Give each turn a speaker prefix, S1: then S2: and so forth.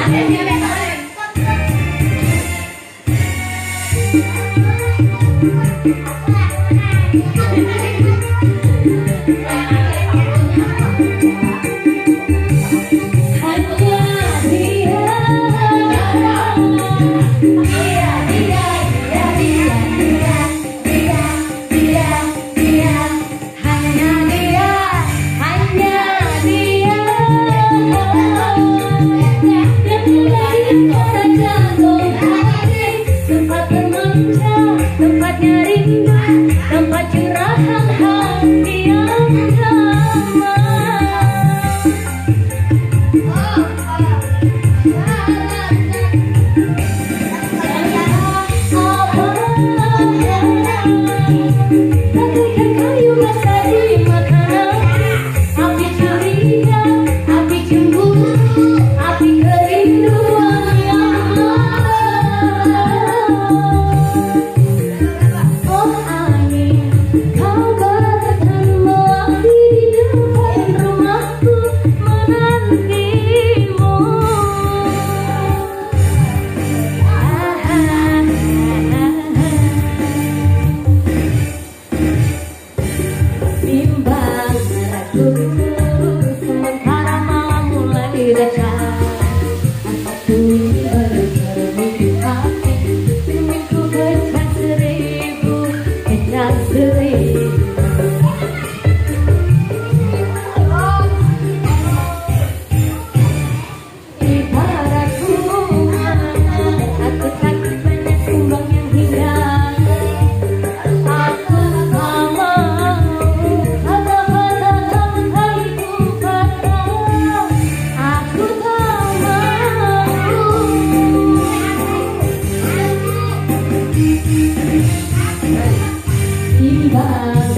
S1: 啊，再见。Kayu basah di mata Ooh. love.